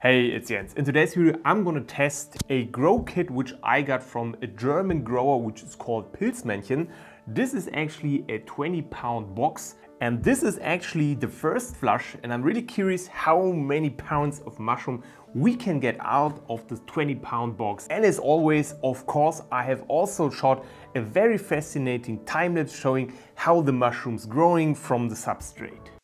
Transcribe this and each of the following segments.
Hey, it's Jens. In today's video, I'm gonna test a grow kit which I got from a German grower which is called Pilzmännchen. This is actually a 20 pound box and this is actually the first flush and I'm really curious how many pounds of mushroom we can get out of this 20 pound box. And as always, of course, I have also shot a very fascinating time lapse showing how the mushroom's growing from the substrate.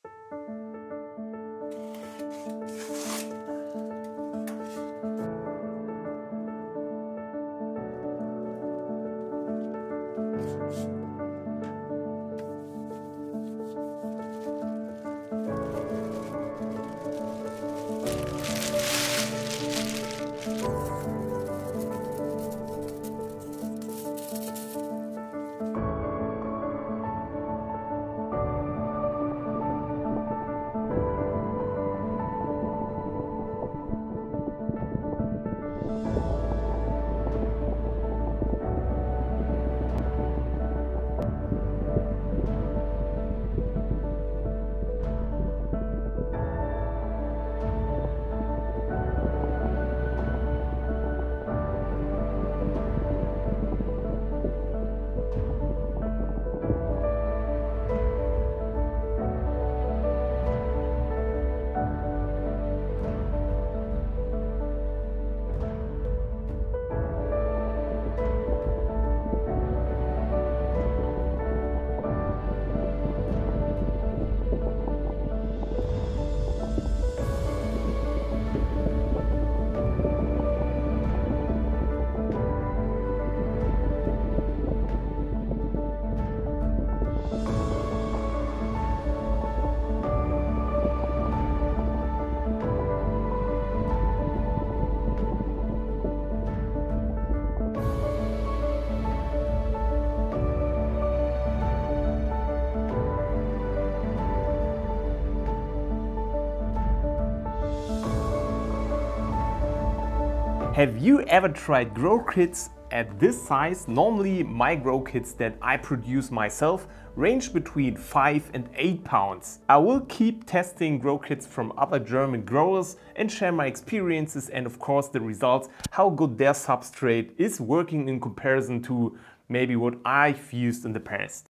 Have you ever tried grow kits at this size? Normally my grow kits that I produce myself range between 5 and 8 pounds. I will keep testing grow kits from other German growers and share my experiences and of course the results, how good their substrate is working in comparison to maybe what I've used in the past.